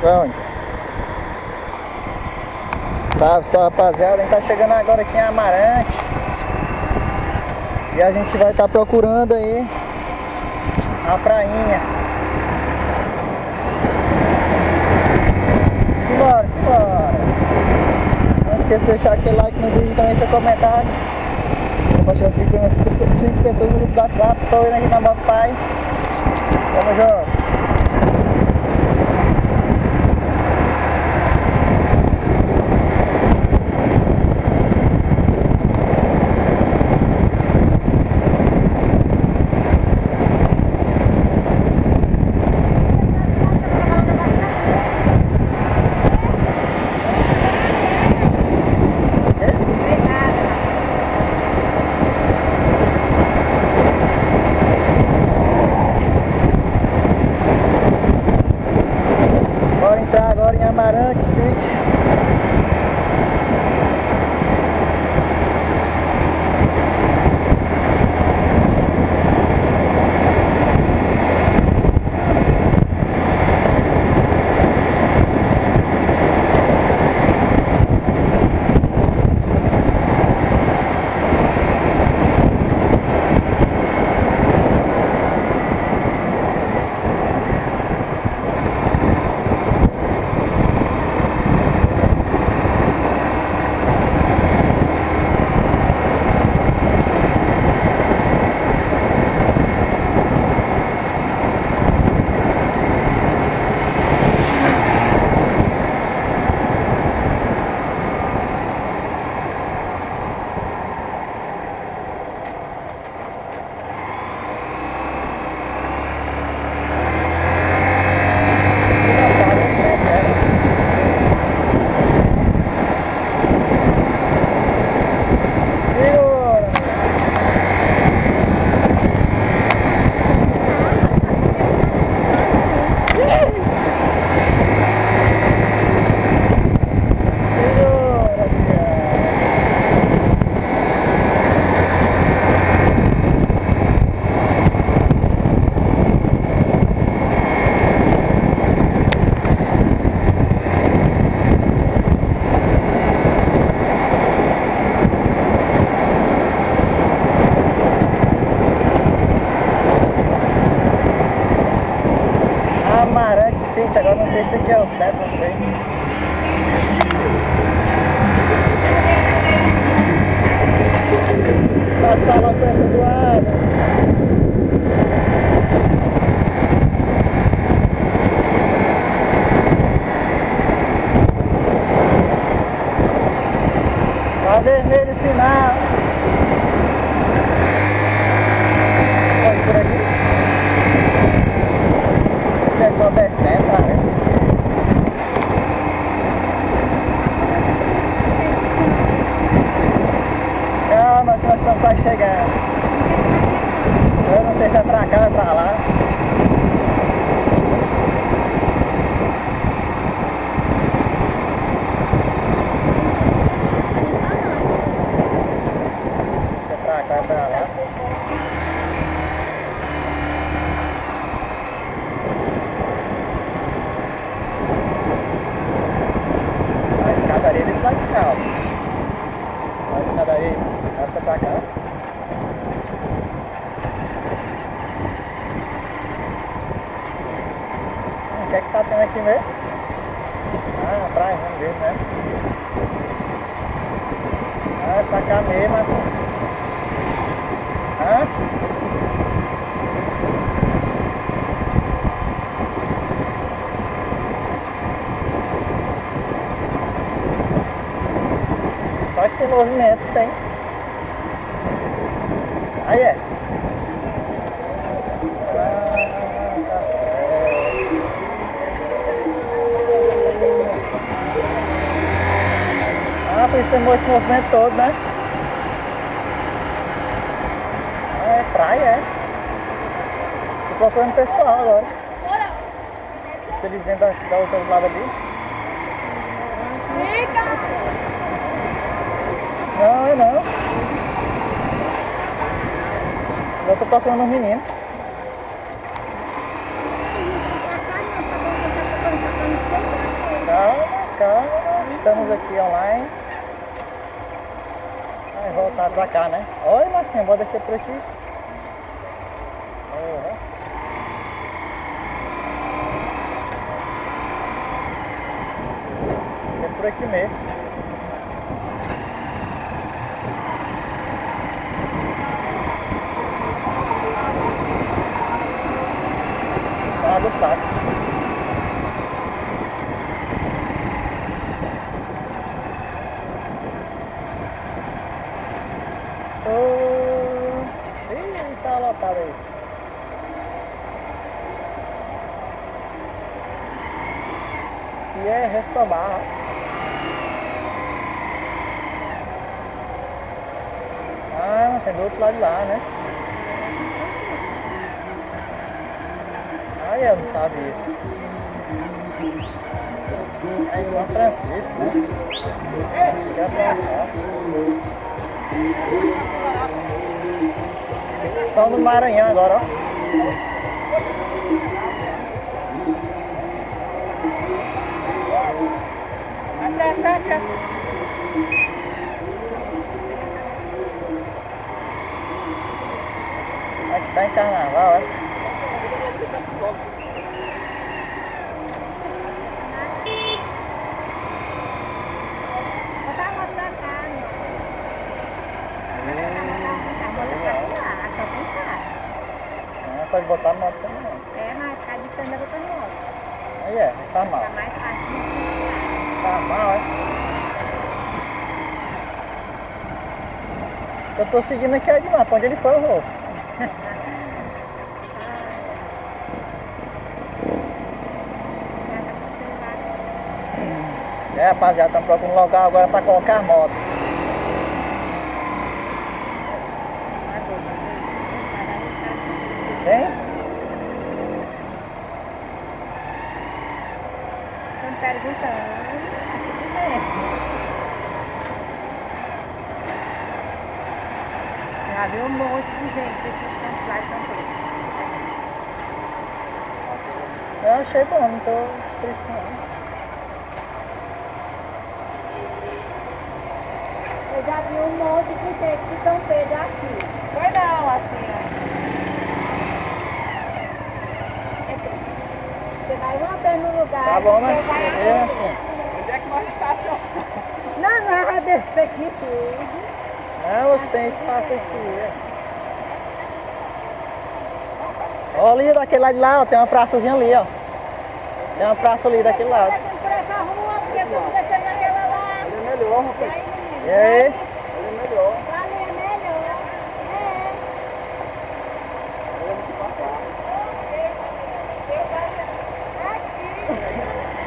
Pra? Tá, só rapaziada, a gente tá chegando agora aqui em Amarante. E a gente vai estar tá procurando aí a prainha. Simbora, simbora. Não esqueça de deixar aquele like no vídeo e também seu comentário. Compartilhar com umas 5 pessoas no grupo do WhatsApp. Tô indo aqui na Moto Pai. Tamo junto. Amarante City. agora não sei se aqui é o certo, não sei. Passar lá com essa zoada. Tá vermelho sinal. Calma que nós estamos quase chegando. Eu não sei se é pra cá ou é pra lá. Se é pra cá ou é pra lá. escadaria desse lado de cá, ó. Olha a escadaria aí, essa pra cá. O que é que tá tendo aqui mesmo? Ah, a praia, vamos ver, né? Ah, é pra cá mesmo, assim. Hã? Só que movimento, tem. Aí é. Por isso tem esse movimento todo, né? É praia, é. Tô procurando pessoal agora. Se eles vêm da, da outra lado ali. Não, é não. Eu tô procurando um menino. Tocando, Então, estamos aqui online. Vai voltar pra cá, né? Oi, Marcinho, vou descer por aqui. Uhum. É por aqui mesmo. Tá do plato. Oh, ih, tá lotado aí. E é Restobar. Ah, mas é do outro lado de lá, né? Ah, eu não sabia. É São Francisco, né? Fica pra cá. Estão no Maranhão agora, ó. André, saca. Aqui tá em carnaval, é? pode botar moto também não. É, mas ficar de cana botar moto. Aí é, tá mal. É? Eu tô seguindo aqui aí demais, pra onde ele foi eu vou. É, rapaziada, estamos procurando um local agora para colocar moto. Tem? Estão perguntando. Já viu um monte de gente que estão lá Pedro. Eu achei bom, não tô triste não. Eu já vi um monte de gente de São Pedro aqui. Foi não, assim, ó. Você vai uma vez no lugar. Tá bom, mas vai é assim. Onde é que nós estacionamos? Não, não, vai descer aqui tudo. Não, você tem espaço aqui. é. Ó, ali daquele lado de lá, ó, tem uma praçazinha ali, ó. Tem uma praça ali daquele lado. Por essa rua, porque estamos descendo naquela lá. Ele é melhor, E rapaz. aí, menino? E aí? Ele é melhor. Ali é melhor. É.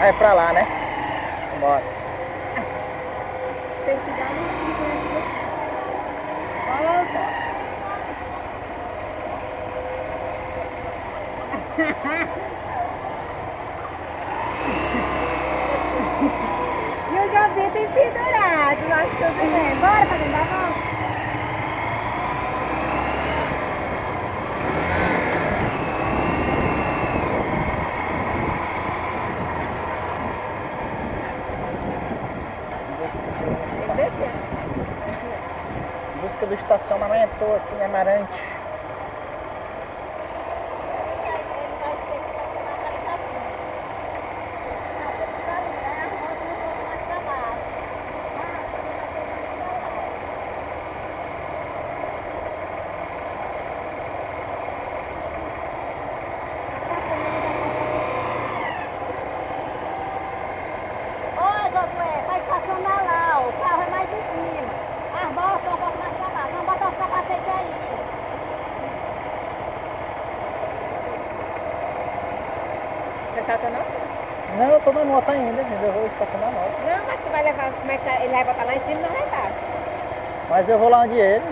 É. Aí é pra lá, né? Bora. Tem que dar um Volta. E o Jovi tem pendurado, mas tudo bem. Bora pra dentro da mão. Que busca do estacionamento aqui em Amarante. Ô, Josué, vai estacionar lá, ó. o carro é mais em cima. As bolas são um pouco mais pra baixo. Vamos botar os capacetes aí. Fechado não? Não, eu tô na moto ainda, mas eu vou estacionar a moto. Não, mas tu vai levar, como é que tá? ele vai botar lá em cima e nós lá embaixo. Mas eu vou lá onde ele.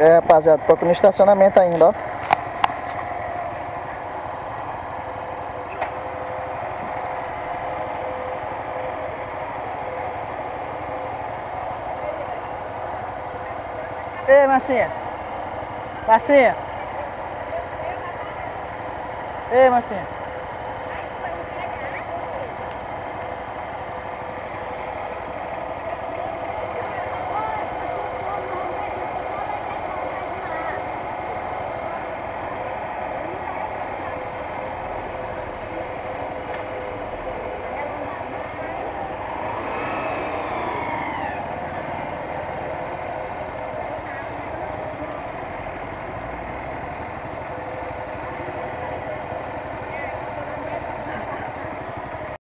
É, rapaziada, tô aqui no estacionamento ainda, ó. Ei, Marcinha. Marcinha. Ei, Marcinha.